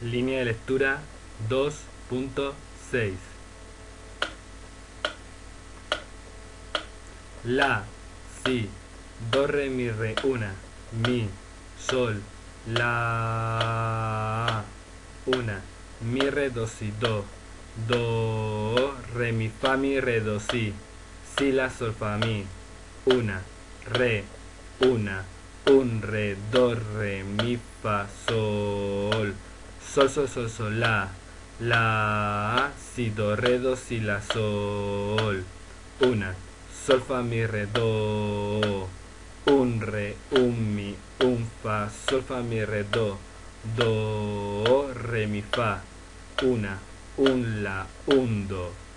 Línea de lectura 2.6 La, si, do, re, mi, re, una, mi, sol, la, una, mi, re, do, si, do, do, re, mi, fa, mi, re, do, si, si, la, sol, fa, mi, una, re, una, un, re, do, re, mi, fa, sol, sol, sol, sol, sol, la, la, si, do, re, do, si, la, sol, una, sol, fa, mi, re, do, un, re, un, mi, un, fa, sol, fa, mi, re, do, do, re, mi, fa, una, un, la, un, do.